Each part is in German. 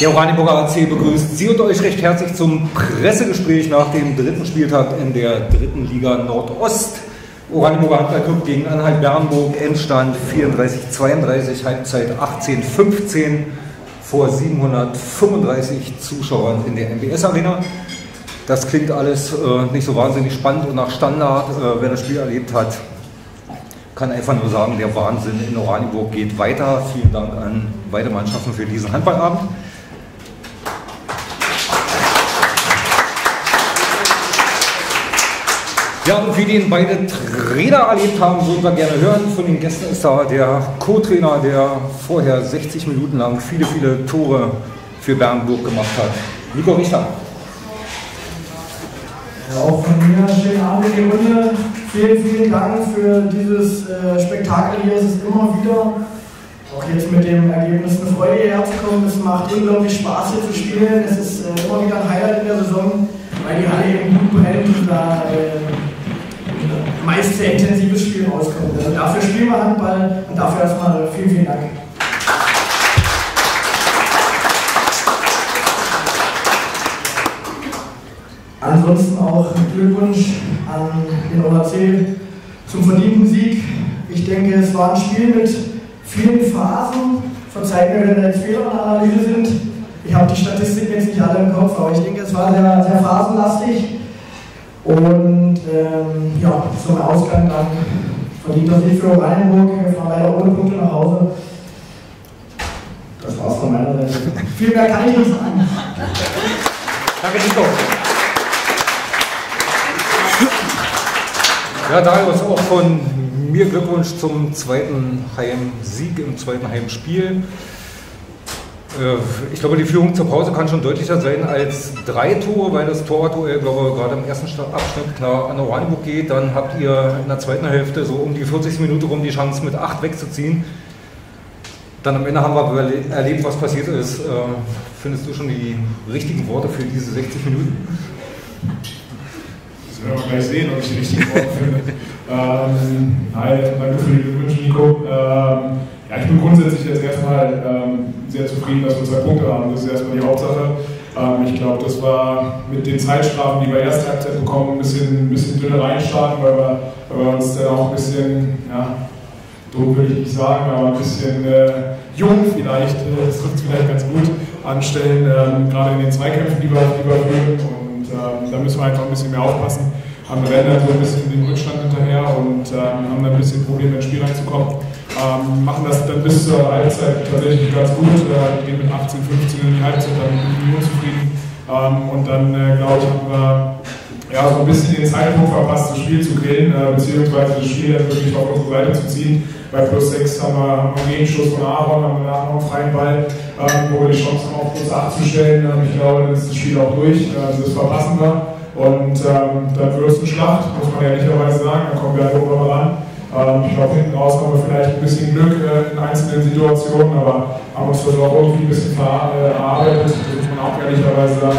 Der Oranienburger AC begrüßt Sie und euch recht herzlich zum Pressegespräch nach dem dritten Spieltag in der dritten Liga Nordost. Oranienburger Handballclub gegen Anhalt Bernburg, Endstand 34-32, Halbzeit 18-15 vor 735 Zuschauern in der MBS Arena. Das klingt alles äh, nicht so wahnsinnig spannend und nach Standard, äh, wer das Spiel erlebt hat, kann einfach nur sagen, der Wahnsinn in Oranienburg geht weiter. Vielen Dank an beide Mannschaften für diesen Handballabend. Ja, und wie den beide Trainer erlebt haben, würden wir gerne hören. Von den Gästen ist da der Co-Trainer, der vorher 60 Minuten lang viele, viele Tore für Bernburg gemacht hat. Nico Richter. Ja, auch von mir schönen Abend in die Runde. Vielen, vielen Dank für dieses äh, Spektakel hier. Es ist immer wieder, auch jetzt mit dem Ergebnis, eine Freude hierher zu kommen. Es macht unglaublich Spaß hier zu spielen. Es ist äh, immer wieder ein Highlight in der Saison, weil die Halle eben gut brennt und da äh, meist sehr intensives Spiel rauskommt. Also dafür spielen wir Handball und dafür erstmal vielen, vielen Dank. Ansonsten auch Glückwunsch an den OHC zum verdienten Sieg. Ich denke, es war ein Spiel mit vielen Phasen. Verzeiht mir, wenn da jetzt Fehler in der Analyse sind. Ich habe die Statistiken jetzt nicht alle im Kopf, aber ich denke, es war sehr, sehr phasenlastig. Und ähm, ja, zum Ausgang dann verdient das Sieg für Oranienburg. Wir fahren leider ohne Punkte nach Hause. Das war's von meiner Seite. Viel mehr kann ich nicht sagen. Danke, Nico. Ja, Darius, auch von mir Glückwunsch zum zweiten Heimsieg im zweiten Heimspiel. Äh, ich glaube, die Führung zur Pause kann schon deutlicher sein als drei Tore, weil das Torwartduell, glaube ich, gerade im ersten Abschnitt klar an Oranienburg geht. Dann habt ihr in der zweiten Hälfte so um die 40 Minuten rum die Chance, mit acht wegzuziehen. Dann am Ende haben wir erlebt, was passiert ist. Äh, findest du schon die richtigen Worte für diese 60 Minuten? Das werden wir gleich sehen, ob ich die richtigen Worte finde. ähm, nein, danke für die Glückwünsche, Nico. Ähm, ja, ich bin grundsätzlich jetzt erstmal ähm, sehr zufrieden, dass wir zwei Punkte haben. Das ist erstmal die Hauptsache. Ähm, ich glaube, das war mit den Zeitstrafen, die wir erst Halbzeit bekommen, ein bisschen, ein bisschen dünner reinstarten, weil wir, weil wir uns dann auch ein bisschen, ja, dumm würde ich nicht sagen, aber ein bisschen äh, jung vielleicht, äh, das trifft vielleicht ganz gut, anstellen, ähm, gerade in den Zweikämpfen, die wir, die wir führen. Und ähm, da müssen wir einfach ein bisschen mehr aufpassen. Haben rennen dann so ein bisschen den Rückstand hinterher und ähm, haben dann ein bisschen Probleme ins Spiel reinzukommen. Ähm, machen das dann bis zur Halbzeit tatsächlich ganz gut, äh, gehen mit 18, 15 in die Halbzeit, dann bin ich nur zufrieden. Ähm, und dann, äh, glaube ich, haben wir ja, so ein bisschen den Zeitpunkt verpasst, das Spiel zu grillen, äh, beziehungsweise das Spiel dann wirklich auf unsere Seite zu ziehen. Bei plus 6 haben wir, haben wir einen Gegenschuss von Aaron, haben danach noch einen freien Ball, ähm, wo wir die Chance haben, auf plus 8 zu stellen. Ähm, ich glaube, dann ist das Spiel auch durch, also das verpassen wir. Und ähm, dann wird es eine Schlacht, muss man ehrlicherweise sagen, dann kommen wir halt irgendwann mal ran. Ähm, ich glaube, hinten raus haben wir vielleicht ein bisschen Glück äh, in einzelnen Situationen, aber haben uns das auch irgendwie ein bisschen verarbeitet, muss man auch ehrlicherweise sagen.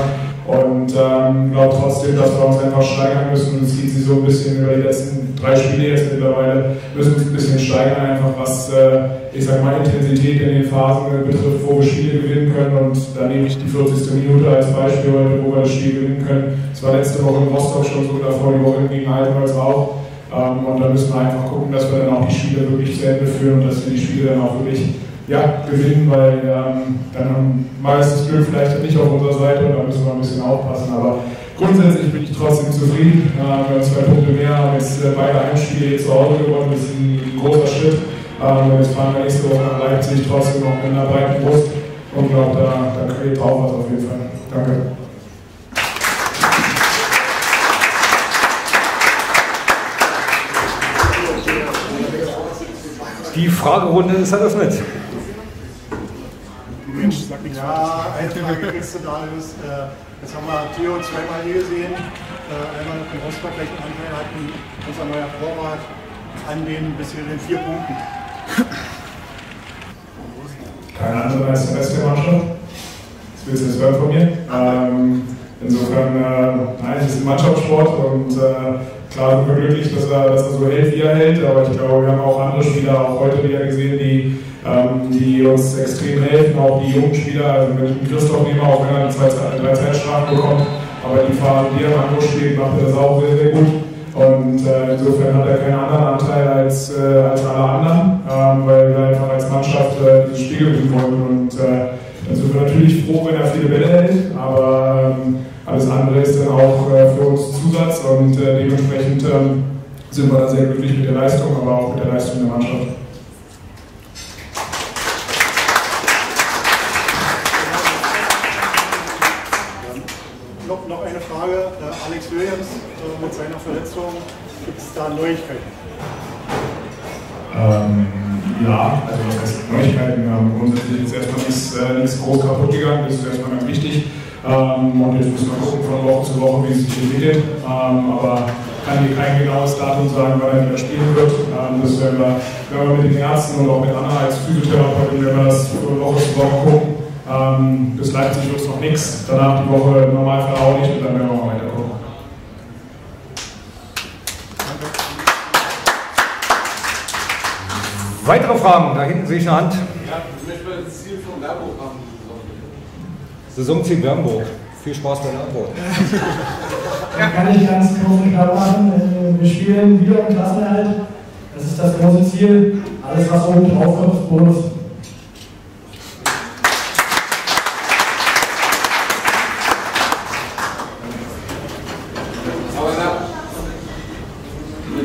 Und ähm, glaube trotzdem, dass wir uns einfach steigern müssen. Es zieht sich so ein bisschen über die letzten drei Spiele jetzt mittlerweile, müssen uns ein bisschen steigern, einfach was, äh, ich sag mal, Intensität in den Phasen betrifft, wo wir Spiele gewinnen können. Und da nehme ich die 40. Minute als Beispiel heute, wo wir das Spiel gewinnen können. Es war letzte Woche in Rostock schon so, davor die Woche gegen Altenholz auch. Ähm, und da müssen wir einfach gucken, dass wir dann auch die Spiele wirklich zu Ende führen und dass wir die Spiele dann auch wirklich ja, gewinnen, weil ähm, dann haben meistens Glück vielleicht nicht auf unserer Seite und da müssen wir ein bisschen aufpassen. Aber grundsätzlich bin ich trotzdem zufrieden. Äh, wir haben zwei Punkte mehr, haben jetzt äh, beide Heimspiele zu Hause gewonnen, das ist ein, großer Schritt. Ähm, jetzt fahren wir nächste Woche nach Leipzig trotzdem noch mit einer breiten Brust und glaube, da, da kriegt auch was auf jeden Fall. Danke. Die Fragerunde ist eröffnet. Mensch, sag nichts Ja, eine Frage kriegst du, Darius. Äh, jetzt haben wir Theo zweimal hier gesehen. Äh, einmal in Rostock gleich einen Anteil hatten unser neuer Vorrat an den bisherigen vier Punkten. Keine andere als der Rest der Mannschaft. Das willst du jetzt hören von mir. Ähm, insofern, äh, nein, es ist ein Mannschaftssport und äh, klar sind wir glücklich, dass er, dass er so hält, wie er hält, aber ich glaube, wir haben auch andere Spieler, auch heute wieder gesehen, die, ähm, die uns extrem helfen, auch die jungen Spieler, also mit Christoph Nehmer, auch wenn er zwei, drei Zeitstrafen bekommt, aber die Fahrt, die er am Busch steht, macht er das auch sehr, sehr gut. Und äh, insofern hat er keinen anderen Anteil als, äh, als alle Leistung, aber auch mit der Leistung der Mannschaft. Noch, noch eine Frage. Alex Williams äh, mit seiner Verletzung, gibt es da Neuigkeiten? Ähm, ja, also was heißt Neuigkeiten? Ähm, grundsätzlich ist erstmal nichts, äh, nichts groß kaputt gegangen, das ist erstmal ganz wichtig. Ähm, und jetzt müssen wir gucken von Woche zu Woche, wie es sich entwickelt. Ähm, aber kann hier kein genaues Datum sagen, wann er wieder spielen wird. Ähm, das werden wir, werden wir mit den Ärzten und auch mit Anna als Physiotherapeutin, wenn wir das von Woche zu Woche gucken. Ähm, bis Leipzig wird es noch nichts. Danach die Woche im Normalfall auch nicht und dann werden wir auch weiter gucken. Weitere Fragen? Da hinten sehe ich eine Hand. Ja, ich möchte mal das Ziel von Werbung haben. Saisonziel Bernburg. Viel Spaß bei der Antwort. Kann ich ganz kurz und klar machen. äh, Wir spielen wieder im Klassenerhalt. Das ist das große Ziel. Alles, was oben drauf kommt, ist Bonus.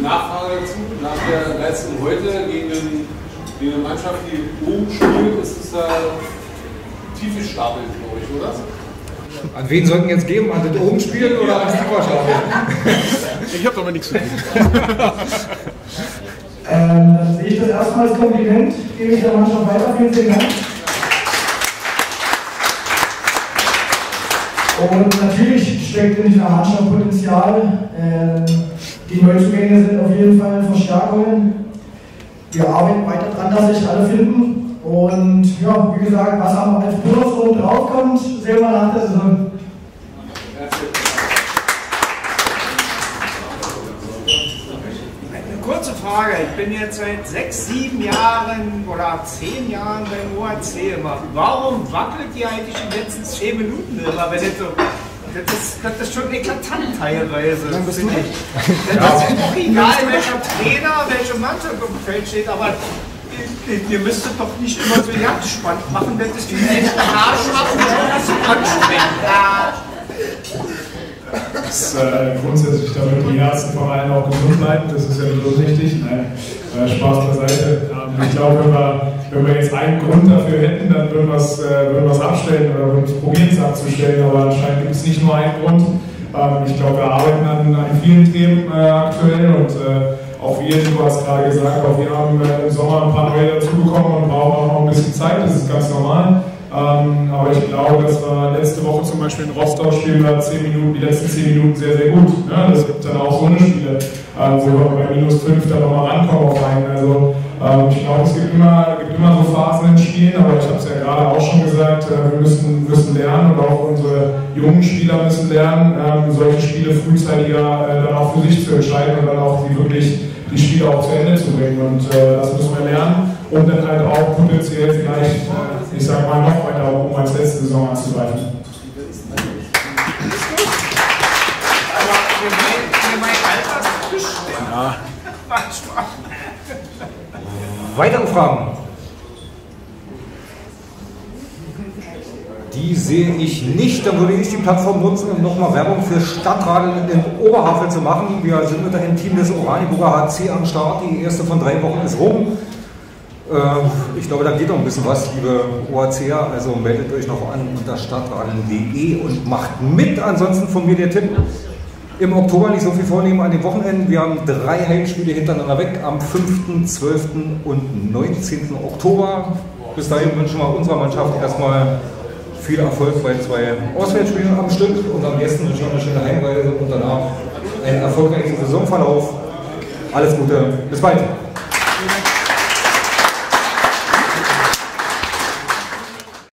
Nachfrage dazu, nach der Leistung heute gegen, den, Mannschaft, die oben spielt, ist es da tiefe Stapel, glaube ich, oder? An wen sollten jetzt geben? An das oben spielen oder an das Tieferstapel? Ich habe damit nichts zu tun. Ähm, dann sehe ich das erstmal als Kompliment. Gebe ich der Mannschaft weiter. Vielen, vielen Dank. Und natürlich steckt in dieser Mannschaft Potenzial. Ähm, die Neuzugänge sind auf jeden Fall Verstärkungen. Wir arbeiten weiter dran, dass sich alle finden. Und ja, wie gesagt, was am als Bonus oben drauf kommt, sehen wir nach der Saison. Eine kurze Frage. Ich bin jetzt seit sechs, sieben Jahren oder zehn Jahren beim OHC immer. Warum wackelt ihr eigentlich die letzten zehn Minuten immer, wenn das so. Das ist, das ist schon eklatant teilweise. Dann bist du nicht. Das ist doch egal, welcher Trainer, welche Mannschaft auf dem Feld steht, aber ihr, müsstet doch nicht immer so ganz spannend machen, das ist Haarschrappen, das ist anstrengend. Dass äh, grundsätzlich damit die allen auch gesund bleiben. Das ist ja nicht so wichtig. Nein, äh, Spaß beiseite. Ähm, ich glaube, wenn wir, wenn wir jetzt einen Grund dafür hätten, dann würden wir es äh, abstellen oder würden es probieren, es abzustellen. Aber anscheinend gibt es nicht nur einen Grund. Ähm, ich glaube, wir arbeiten an, an vielen Themen äh, aktuell und äh, auch wir, du hast gerade gesagt, auch wir haben äh, im Sommer ein paar neue dazubekommen und brauchen auch noch ein bisschen Zeit. Das ist ganz normal. Ähm, aber ich glaube, dass wir letzte Woche zum Beispiel in Rostock spielen wir 10 Minuten, die letzten 10 Minuten sehr, sehr gut. Ne? Das gibt dann auch so eine Spiele, ähm, wo wir bei minus 5 dann nochmal rankommen auf einen. Also ähm, ich glaube, es gibt immer, gibt immer so Phasen in Spielen, aber ich habe es ja gerade auch schon gesagt, äh, wir müssen, müssen lernen und auch unsere jungen Spieler müssen lernen, ähm, solche Spiele frühzeitiger äh, dann auch für sich zu entscheiden und dann auch die wirklich die Spiele auch zu Ende zu bringen. Und äh, das müssen wir lernen, um dann halt auch potenziell vielleicht, äh, ich sag mal, noch weiter oben als letzte Saison anzugreifen. Ja. Weitere Fragen? Die sehe ich nicht. Dann würde ich die Plattform nutzen, um nochmal Werbung für Stadtradeln in Oberhavel zu machen. Wir sind mit dem Team des Oranienburger HC am Start. Die erste von drei Wochen ist rum. Äh, Ich glaube, da geht noch ein bisschen was, liebe OHCer. Also meldet euch noch an unter stadtradeln.de und macht mit. Ansonsten von mir der Tipp. Im Oktober nicht so viel vornehmen an den Wochenenden. Wir haben drei Heimspiele hintereinander weg am 5., 12. und 19. Oktober. Bis dahin wünschen wir unserer Mannschaft erstmal viel Erfolg bei zwei Auswärtsspielen am Stück und am besten wir eine schöne Heimreise und danach einen erfolgreichen Saisonverlauf. Alles Gute, bis bald.